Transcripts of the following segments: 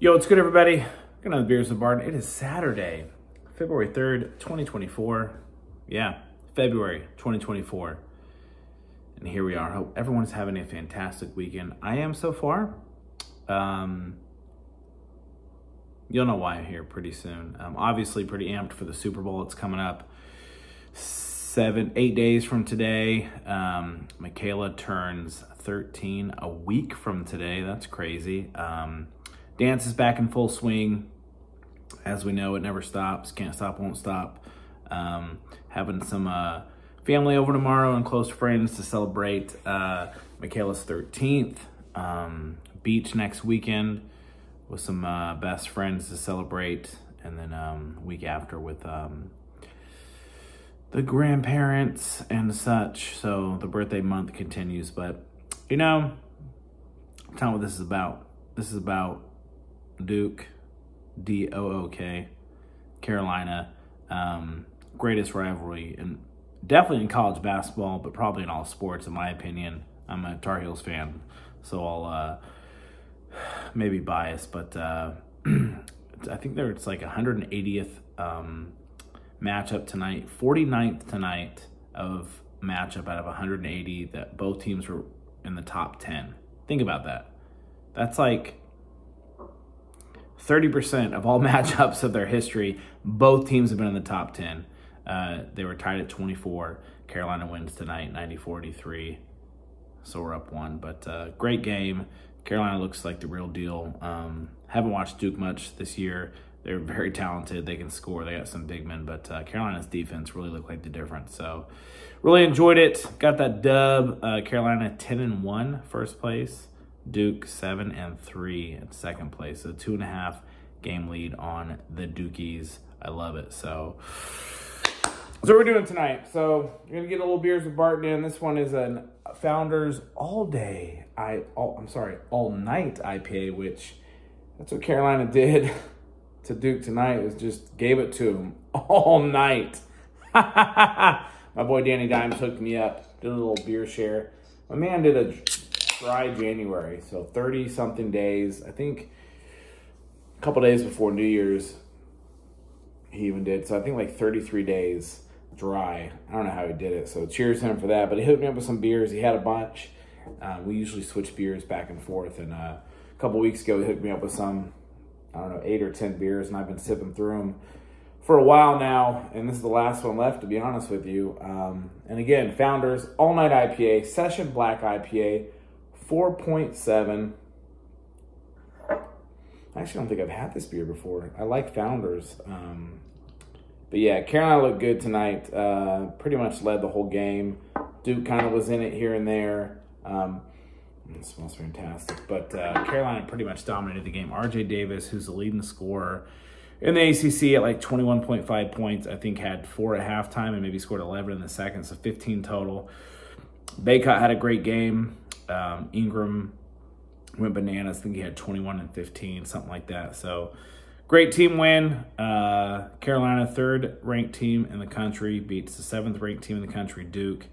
Yo, what's good, everybody? Good on the Beers of Barton. It is Saturday, February 3rd, 2024. Yeah, February 2024. And here we are. Hope everyone's having a fantastic weekend. I am so far. Um, you'll know why I'm here pretty soon. I'm obviously pretty amped for the Super Bowl. It's coming up seven, eight days from today. Um, Michaela turns 13 a week from today. That's crazy. Um, Dance is back in full swing. As we know, it never stops. Can't stop, won't stop. Um, having some uh, family over tomorrow and close friends to celebrate uh, Michaela's 13th. Um, beach next weekend with some uh, best friends to celebrate. And then um, week after with um, the grandparents and such. So the birthday month continues. But, you know, tell what this is about. This is about Duke, D O O K, Carolina. Um, greatest rivalry, and definitely in college basketball, but probably in all sports, in my opinion. I'm a Tar Heels fan, so I'll uh, maybe biased, but uh, I think there's like 180th um, matchup tonight, 49th tonight of matchup out of 180 that both teams were in the top 10. Think about that. That's like 30% of all matchups of their history, both teams have been in the top 10. Uh, they were tied at 24. Carolina wins tonight, 90-43. So we're up one, but uh, great game. Carolina looks like the real deal. Um, haven't watched Duke much this year. They're very talented. They can score. They got some big men, but uh, Carolina's defense really looked like the difference. So really enjoyed it. Got that dub. Uh, Carolina 10 and 1, first place. Duke seven and three in second place. So two and a half game lead on the Dukies. I love it. So what we're doing tonight. So we're gonna get a little beers with Barton in. This one is a Founders All Day. I all, I'm sorry, All Night IPA, which that's what Carolina did to Duke tonight. Was just gave it to him all night. My boy Danny Dimes hooked me up. Did a little beer share. My man did a dry January, so 30 something days. I think a couple days before New Year's, he even did. So I think like 33 days dry. I don't know how he did it. So cheers to him for that. But he hooked me up with some beers. He had a bunch. Uh, we usually switch beers back and forth. And uh, a couple weeks ago, he hooked me up with some, I don't know, eight or 10 beers. And I've been sipping through them for a while now. And this is the last one left, to be honest with you. Um, and again, Founders All Night IPA, Session Black IPA. 4.7. I actually don't think I've had this beer before. I like Founders. Um, but yeah, Carolina looked good tonight. Uh, pretty much led the whole game. Duke kind of was in it here and there. Um, it smells fantastic. But uh, Carolina pretty much dominated the game. RJ Davis, who's the leading scorer in the ACC at like 21.5 points, I think had four at halftime and maybe scored 11 in the second, so 15 total. Bacot had a great game. Um, Ingram went bananas. I think he had 21 and 15, something like that. So great team win. Uh, Carolina, third ranked team in the country, beats the seventh ranked team in the country, Duke.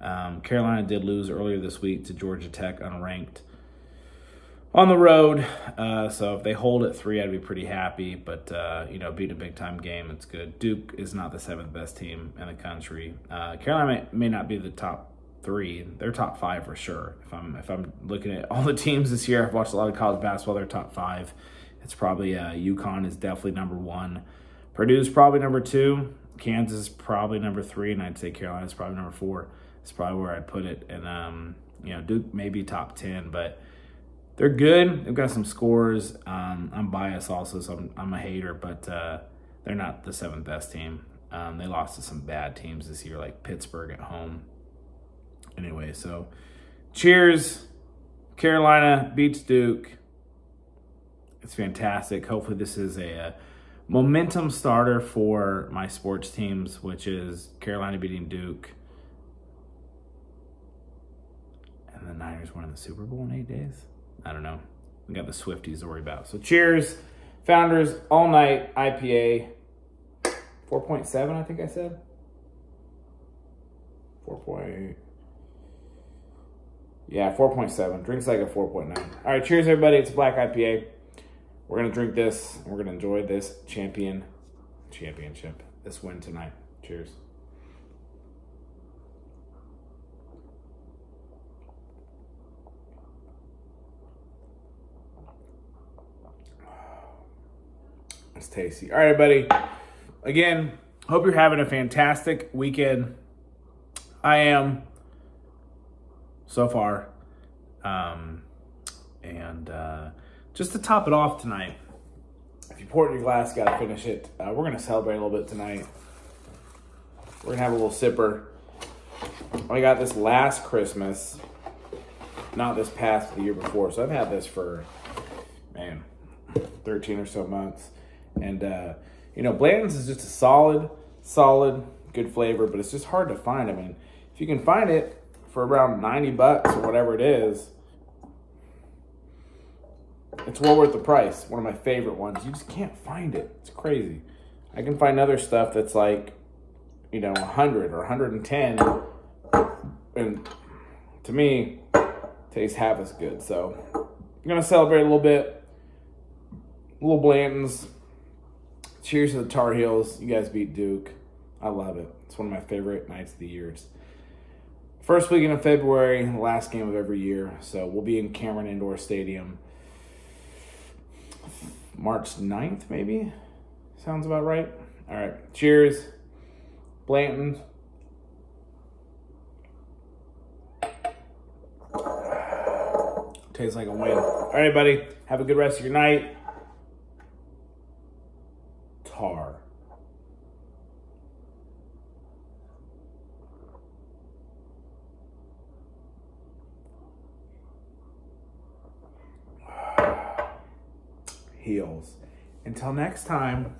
Um, Carolina did lose earlier this week to Georgia Tech, unranked on the road. Uh, so if they hold at three, I'd be pretty happy. But uh, you know, beat a big time game, it's good. Duke is not the seventh best team in the country. Uh, Carolina may, may, not be the top three. They're top five for sure. If I'm if I'm looking at all the teams this year, I've watched a lot of college basketball. They're top five. It's probably uh, UConn is definitely number one. Purdue's probably number two. Kansas is probably number three, and I'd say Carolina's probably number four. It's probably where I'd put it. And um, you know, Duke maybe top ten, but they're good. They've got some scores. Um, I'm biased also, so I'm, I'm a hater, but uh, they're not the seventh best team. Um, they lost to some bad teams this year, like Pittsburgh at home anyway, so cheers. Carolina beats Duke. It's fantastic. Hopefully, this is a, a, momentum starter for my sports teams, which is Carolina beating Duke. And the Niners winning the Super Bowl in eight days. I don't know. We got the Swifties to worry about. So, cheers. Founders All Night IPA. 4.7, I think I said. 4. Yeah, 4.7. Drinks like a 4.9. All right, cheers, everybody. It's Black IPA. we're gonna drink this. We're gonna enjoy this champion championship, this win tonight. Cheers. It's tasty. All right, buddy. Again, hope you're having a fantastic weekend. I am so far. Um, and uh, just to top it off tonight, if you pour it in your glass, got to finish it. Uh, we're going to celebrate a little bit tonight. We're going to have a little sipper. I got this last Christmas, not this past, the year before. So I've had this for, man, 13 or so months. And, uh, you know, Blanton's is just a solid, solid, good flavor, but it's just hard to find. I mean, if you can find it for around 90 bucks or whatever it is, it's well worth the price. One of my favorite ones. You just can't find it. It's crazy. I can find other stuff that's like, you know, 100 or 110. And to me, tastes half as good. So I'm going to celebrate a little bit. Little Blanton's. Cheers to the Tar Heels. You guys beat Duke. I love it. It's one of my favorite nights of the year. It's first weekend of February, last game of every year. So we'll be in Cameron Indoor Stadium March 9th, maybe? Sounds about right. All right. Cheers. Blanton. Tastes like a win. All right, buddy. Have a good rest of your night. Tar. Heels. Until next time.